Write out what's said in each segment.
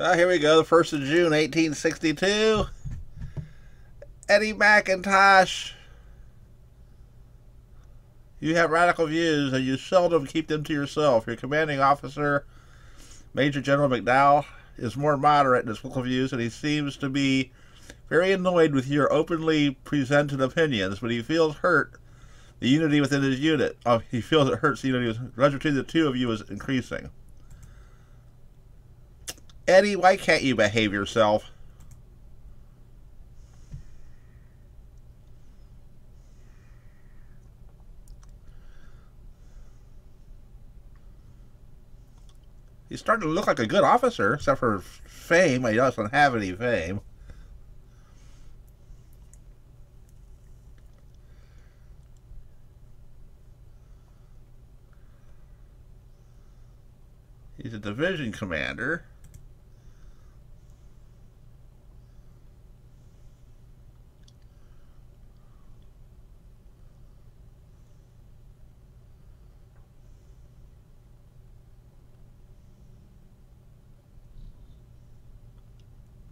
Well, here we go. The 1st of June, 1862. Eddie McIntosh. You have radical views and you seldom keep them to yourself. Your commanding officer, Major General McDowell, is more moderate in his political views and he seems to be very annoyed with your openly presented opinions, but he feels hurt the unity within his unit. Oh, he feels it hurts the unity. Between the two of you is increasing. Eddie, why can't you behave yourself? He's starting to look like a good officer, except for fame. He doesn't have any fame. He's a division commander.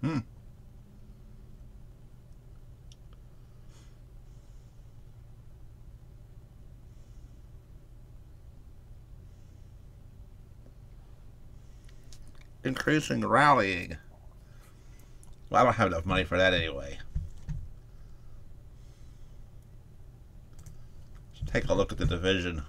Hmm. Increasing rallying. Well, I don't have enough money for that anyway. Let's take a look at the division.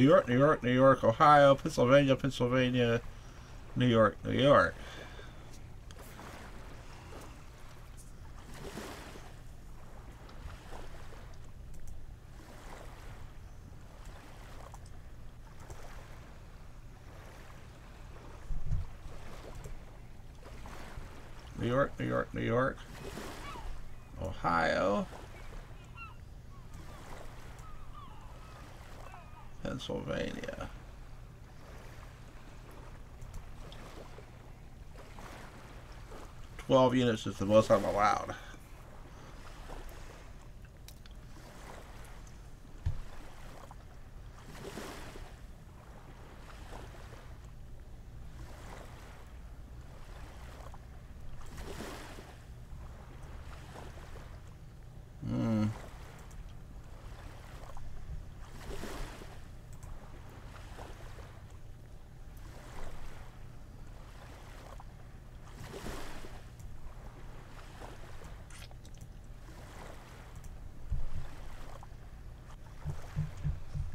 New York, New York, New York, Ohio, Pennsylvania, Pennsylvania, New York, New York. New York, New York, New York, Ohio. Pennsylvania. Twelve units is the most I'm allowed.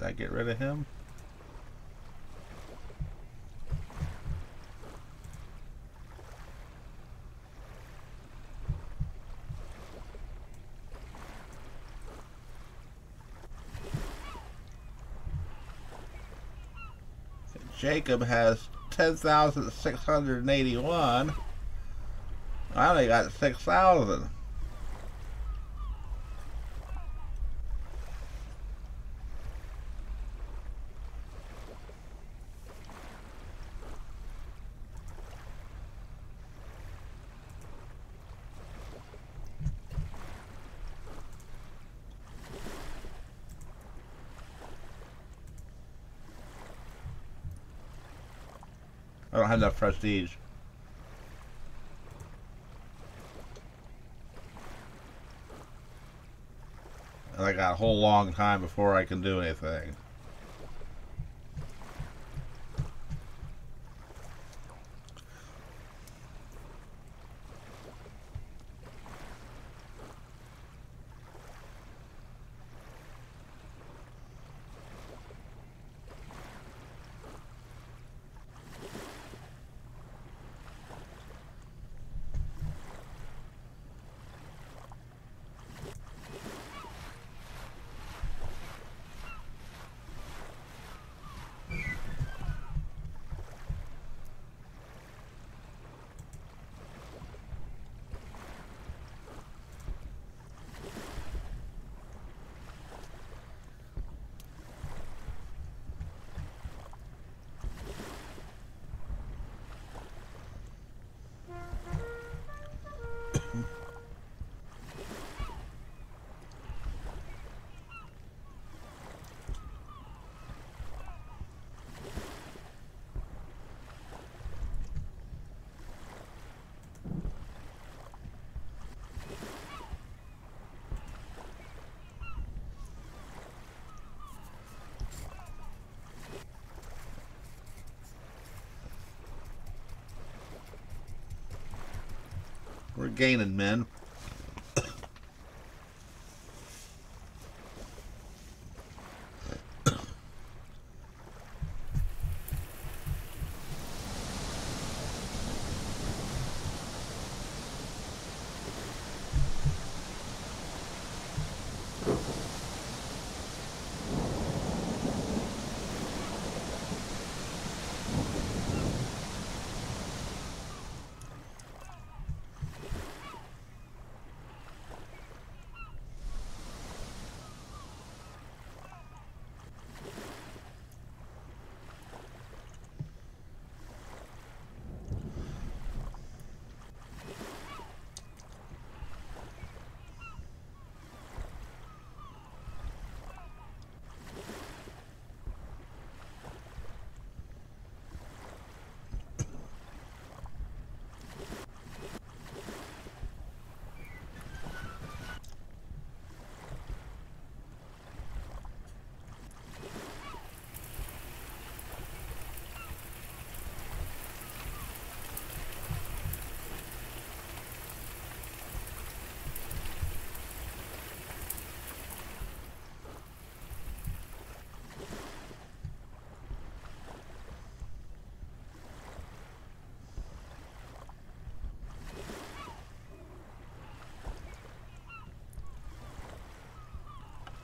I get rid of him? Jacob has 10,681. I only got 6,000. I don't have enough prestige. And I got a whole long time before I can do anything. We're gaining men.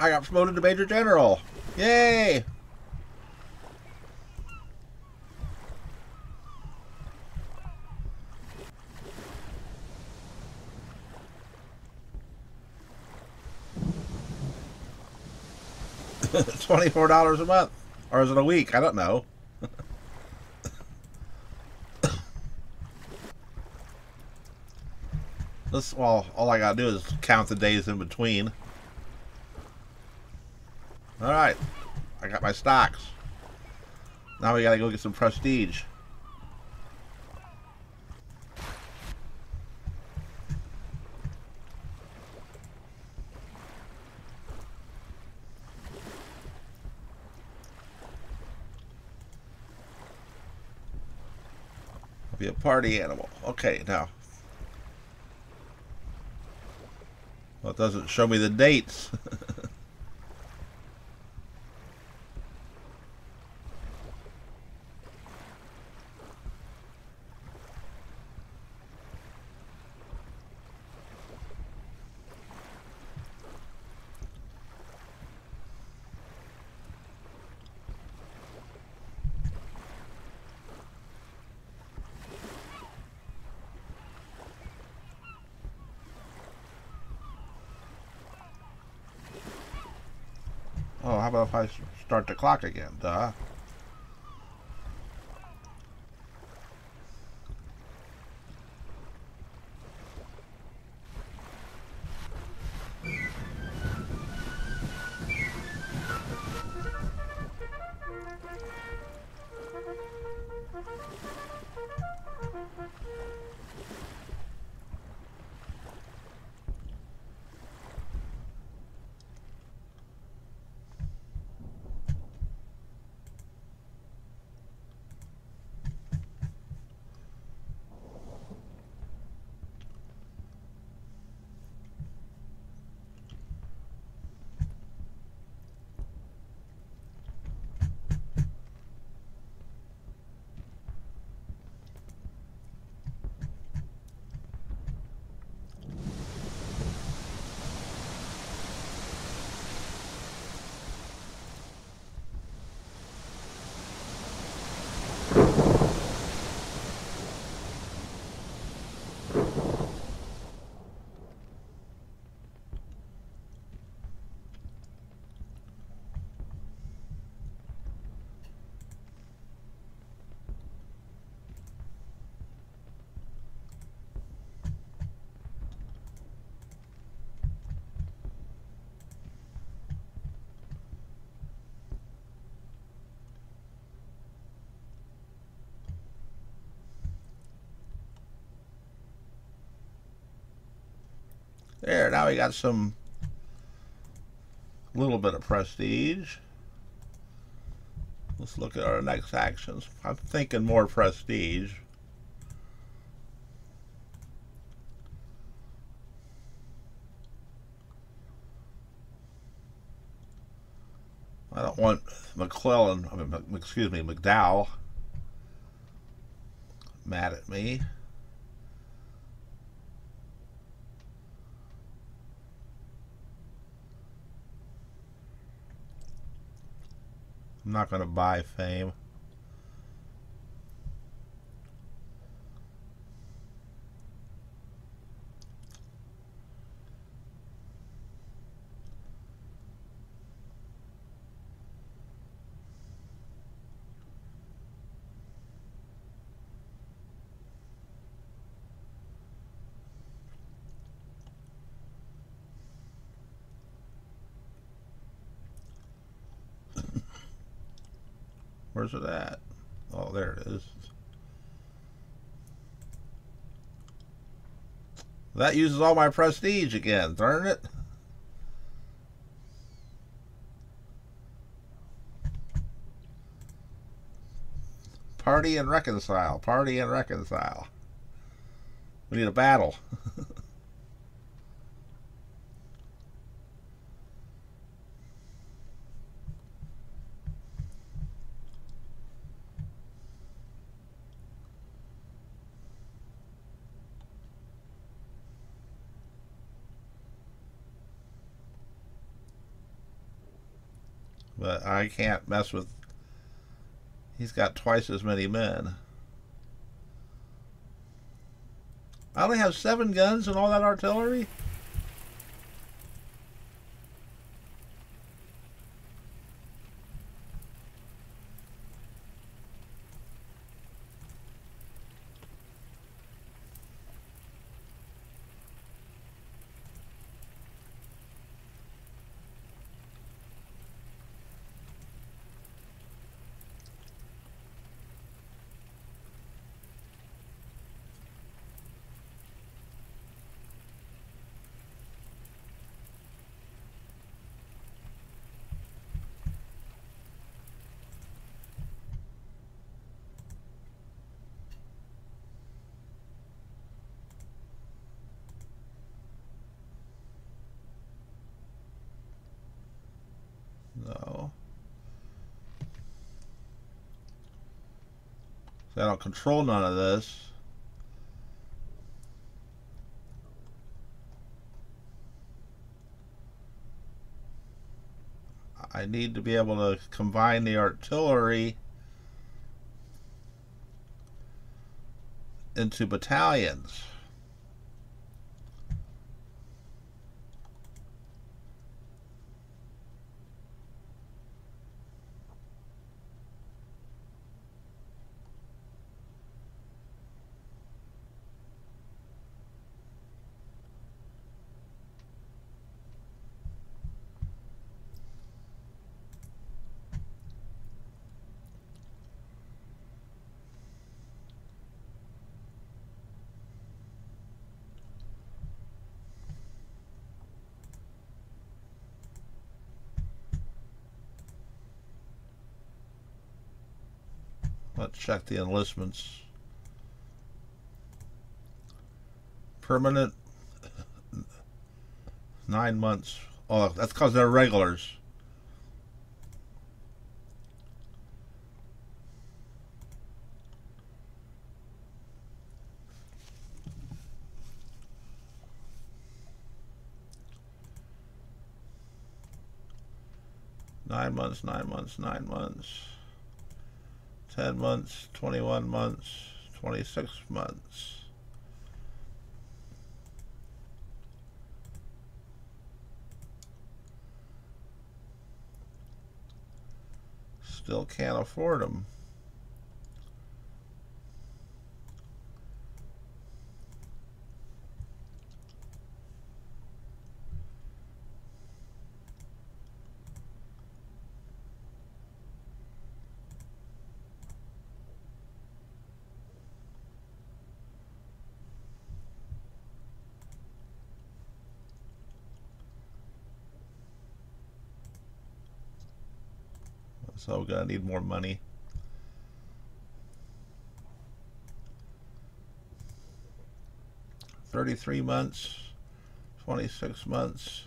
I got promoted to Major General. Yay! Twenty-four dollars a month, or is it a week? I don't know. this well, all I gotta do is count the days in between. Alright. I got my stocks. Now we gotta go get some prestige. Be a party animal. Okay, now. Well, it doesn't show me the dates. Oh, how about if I start the clock again? Duh. There, now we got some little bit of prestige. Let's look at our next actions. I'm thinking more prestige. I don't want McClellan, I mean, excuse me, McDowell mad at me. Not to buy fame. Where's it at? Oh, there it is. That uses all my prestige again, darn it. Party and reconcile. Party and reconcile. We need a battle. But I can't mess with... He's got twice as many men. I only have seven guns and all that artillery? I don't control none of this. I need to be able to combine the artillery into battalions. Let's check the enlistments. Permanent, nine months. Oh, that's because they're regulars. Nine months, nine months, nine months. 10 months, 21 months, 26 months. Still can't afford them. So we're to need more money. Thirty-three months, twenty-six months,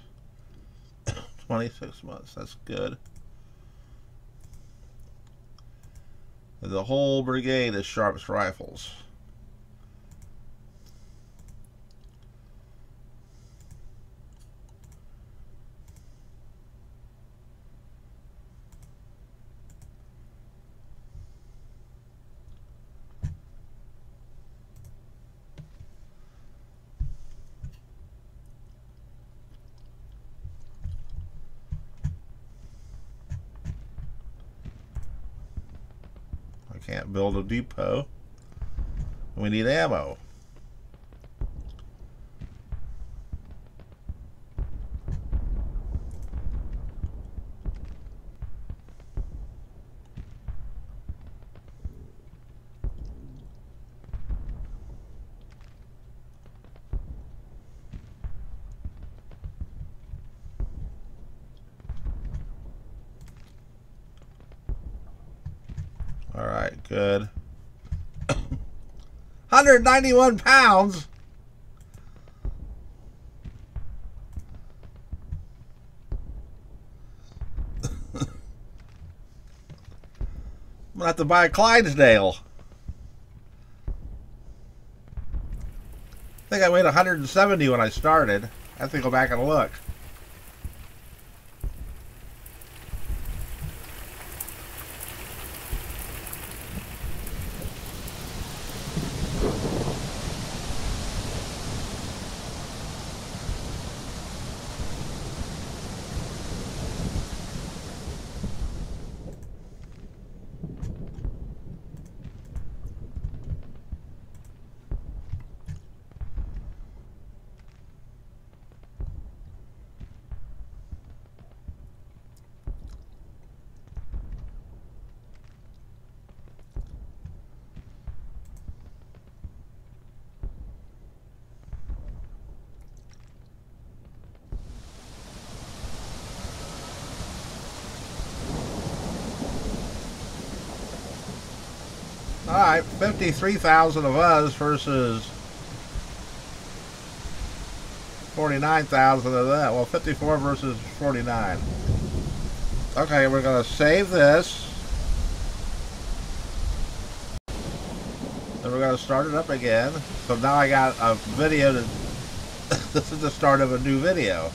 twenty-six months. That's good. The whole brigade is Sharps rifles. Can't build a depot. We need ammo. All right, good. 191 pounds. I'm gonna have to buy a Clydesdale. I think I weighed 170 when I started. I have to go back and look. All right, 53,000 of us versus 49,000 of that. Well, 54 versus 49. Okay, we're going to save this. Then we're going to start it up again. So now I got a video to... this is the start of a new video.